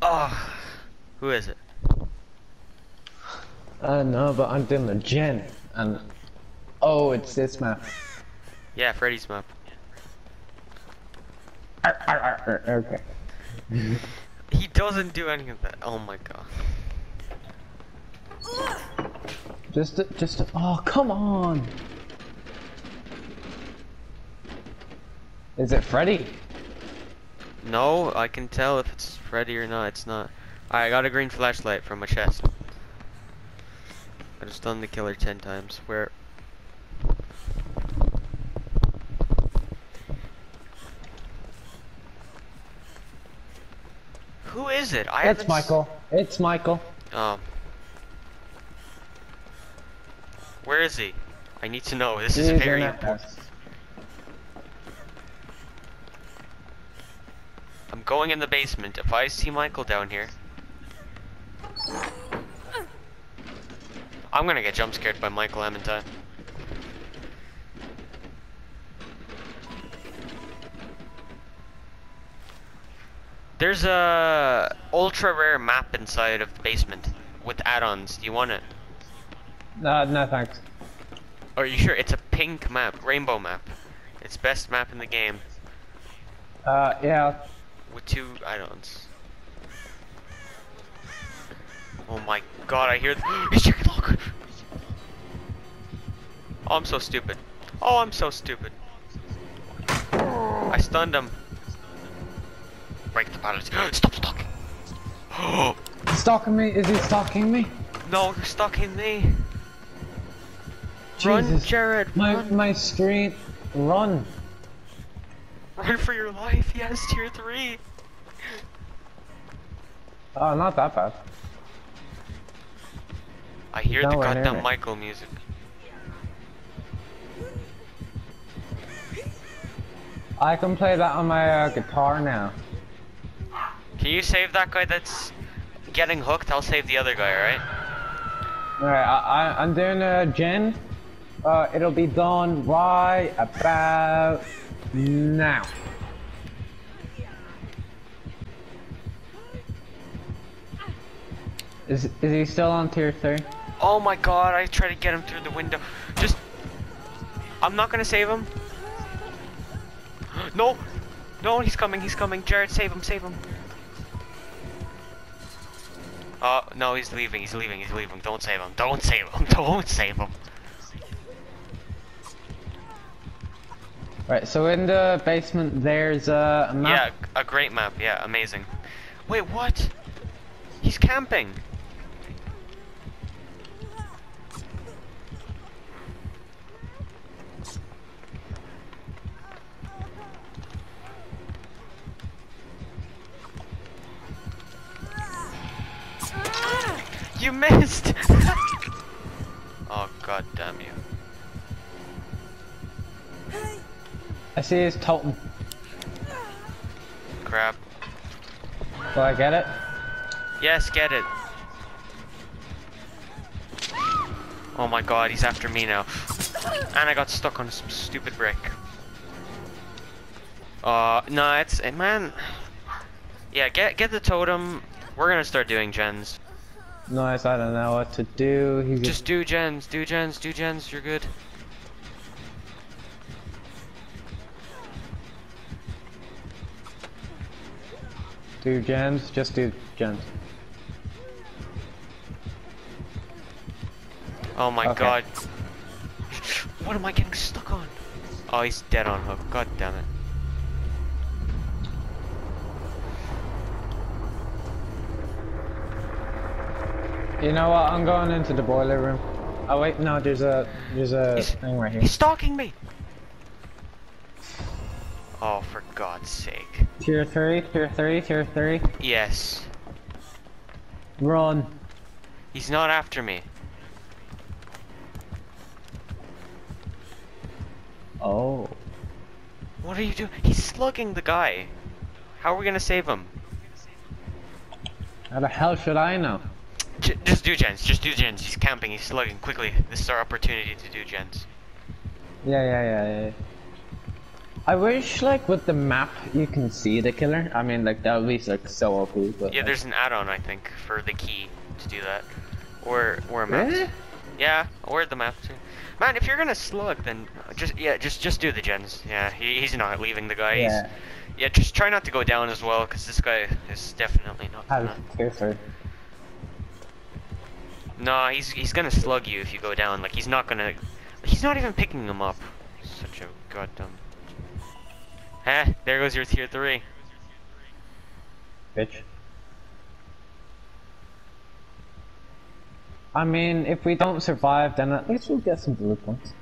Oh, who is it? Uh, no, but I'm doing the gen, and oh, it's this map. Yeah, Freddy's map. Arr, arr, arr, okay. He doesn't do any of that. Oh my god. Just, just, oh, come on. Is it Freddy? No, I can tell if it's Freddy or not. It's not. I got a green flashlight from my chest. I just done the killer ten times. Where? Who is it? I It's Michael. It's Michael. Oh. Where is he? I need to know. This is very important. house. Going in the basement. If I see Michael down here, I'm gonna get jump scared by Michael Ammentine. There's a ultra rare map inside of the basement with add-ons. Do you want it? No, no thanks. Are you sure? It's a pink map, rainbow map. It's best map in the game Uh, yeah. With two add-ons. Oh my god, I hear th He's chicken lock! Oh, I'm so stupid. Oh, I'm so stupid. I stunned him. Break the balance. Stop stalking! Stalking me? Is he stalking me? no, you're stalking me. Run, Jared, My, run. my screen. Run. Run for your life. Yes, tier 3. Oh, not that bad. I hear the Nowhere goddamn. Michael music. I can play that on my uh, guitar now. Can you save that guy that's getting hooked? I'll save the other guy, alright? Alright, I, I, I'm doing a gen. Uh, it'll be done right about now. Is, is he still on tier 3? Oh my god, I tried to get him through the window. Just. I'm not gonna save him. No! No, he's coming, he's coming. Jared, save him, save him. Oh, no, he's leaving, he's leaving, he's leaving. Don't save him, don't save him, don't save him. Right, so in the basement there's uh, a Yeah, a great map, yeah, amazing. Wait, what? He's camping. You missed! oh god damn you. I see his totem. Crap. Do I get it? Yes, get it. Oh my god, he's after me now. And I got stuck on some stupid brick. Uh, no, it's, eh, man. Yeah, get get the totem. We're gonna start doing gens. Nice, I don't know what to do. He's Just do gens, do gens, do gens, you're good. do gens. Just do gens. Oh my Okay. god. What am I getting stuck on? Oh, he's dead on hook. God damn it. You know what? I'm going into the boiler room. Oh wait, no, there's a there's a He's- thing right here. He's stalking me! Oh, for God's sake. Tier three, tier three, tier three. Yes. Run. He's not after me. Oh. What are you doing? He's slugging the guy. How are we gonna save him? How the hell should I know? J just do gens. Just do gens. He's camping. He's slugging. Quickly. This is our opportunity to do gens. Yeah, yeah, yeah, yeah. I wish, like, with the map, you can see the killer. I mean, like, that would be, like, so OP. But, Yeah, like, there's an add-on I think for the key to do that, or or a map. Really? Yeah, or the map too. Man, if you're gonna slug, then just yeah, just just do the gens. Yeah, he, he's not leaving the guy. Yeah. He's, yeah, just try not to go down as well, because this guy is definitely not. Have Gonna. No, he's he's gonna slug you if you go down. Like he's not gonna. He's not even picking him up. Such a goddamn. Heh, there goes your tier three. Bitch. I mean, if we don't survive, then at least we'll get some bloodpoints.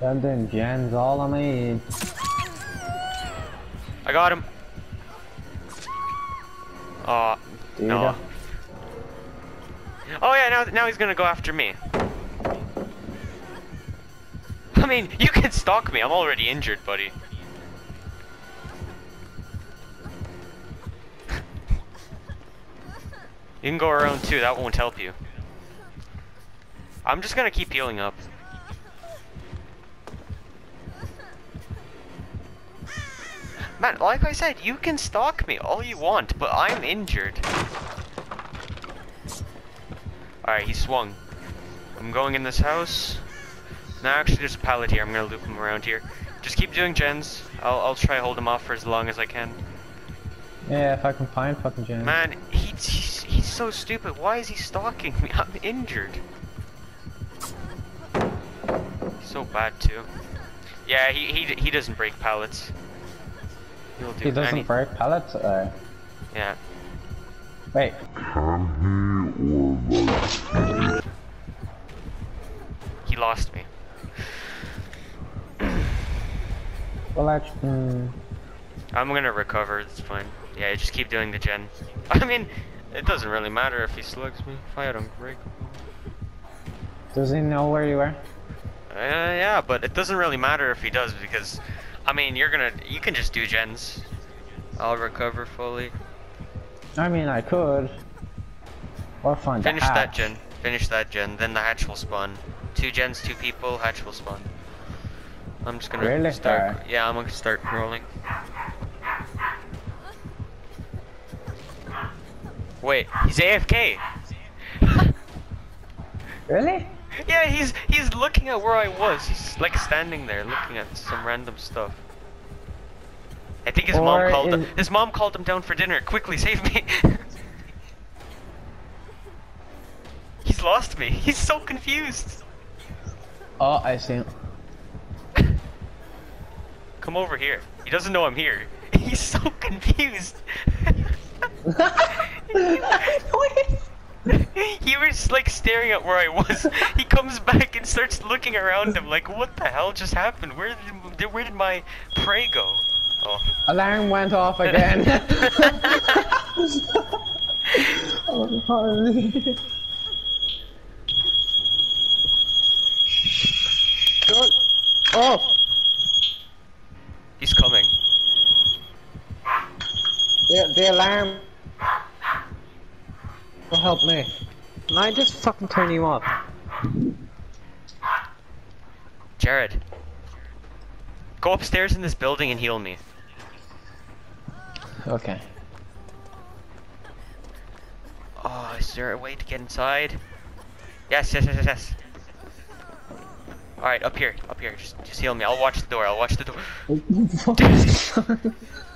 London gens all I need. I got him. Oh, no. Oh yeah, now now he's gonna go after me. I mean, you can stalk me. I'm already injured, buddy. You can go around too. That won't help you. I'm just gonna keep healing up. Man, like I said, you can stalk me all you want, but I'm injured. Alright, he swung. I'm going in this house. No, actually, there's a pallet here. I'm gonna loop him around here. Just keep doing gens. I'll, I'll try to hold him off for as long as I can. Yeah, if I can find fucking gens. Man, he, he's, he's so stupid. Why is he stalking me? I'm injured. So bad, too. Yeah, he, he, he doesn't break pallets. He'll do He doesn't any- break pallets? Uh, Yeah. wait. He lost me. Well, actually, mm, I'm gonna recover, it's fine. Yeah, just keep doing the gen. I mean, it doesn't really matter if he slugs me. If I had unbreakable. does he know where you are? Uh, yeah, but it doesn't really matter if he does because, I mean, you're gonna, you can just do gens. I'll recover fully. I mean, I could. Or find Finish that gen. Finish that gen. Then the hatch will spawn. Two gens, two people, hatch will spawn. I'm just gonna Really? start. Yeah, I'm gonna start rolling. Wait, he's AFK. Really? Yeah, he's he's looking at where I was. He's like standing there looking at some random stuff. I think his Or mom called him. His mom called him down for dinner. Quickly, save me. he's lost me. He's so confused. Oh, I see him. Come over here. He doesn't know I'm here. He's so confused. he was like staring at where I was. He comes back and starts looking around him like, what the hell just happened? Where did where did my prey go? Oh. Alarm went off again. oh, holy. Good. Oh, He's coming. the, the alarm will help me. Can I just fucking turn you off? Jared. Go upstairs in this building and heal me. Okay. Oh, is there a way to get inside? Yes, yes, yes, yes, yes. Alright, up here, up here. Just, just heal me. I'll watch the door. I'll watch the door.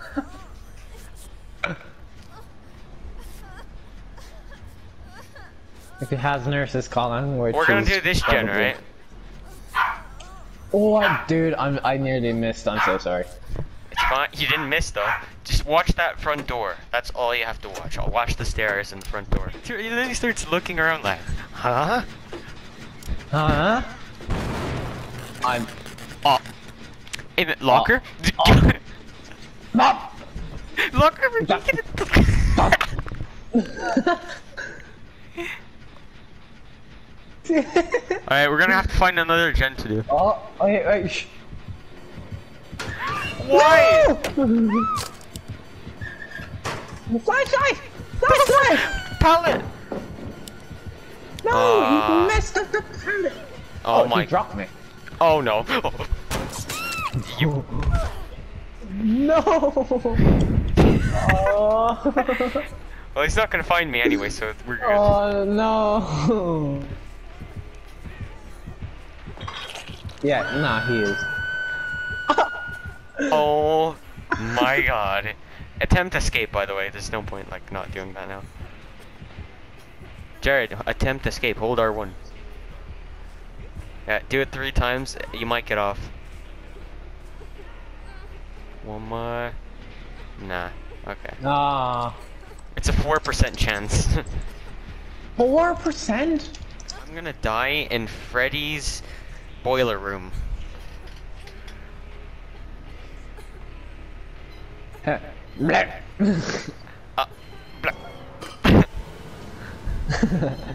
if he has Nurse's Calling, we're, We're gonna do this gen, right? Oh, I- dude, I'm, I nearly missed. I'm so sorry. It's fine. You didn't miss though. Just watch that front door. That's all you have to watch. I'll watch the stairs and the front door. And then he starts looking around like, huh? Huh? I'm. Oh. In the locker? Oh. Mom! locker? Alright, we're gonna have to find another gen to do. Oh, wait, wait, shh. Why? Flashlight! Flashlight! Pallet! No, Ah. you messed up the pallet. Oh, he my. dropped me. Oh no. you. No. oh. Well, he's not gonna find me anyway, so we're good. oh no. Yeah, nah, he is. Oh my god. Attempt escape, by the way. There's no point like not doing that now. Jared, attempt escape. Hold R1. Yeah, do it three times. You might get off. One more. Nah. Okay. Nah. It's a four percent chance. Four percent? I'm gonna die in Freddy's boiler room. Uh, blah.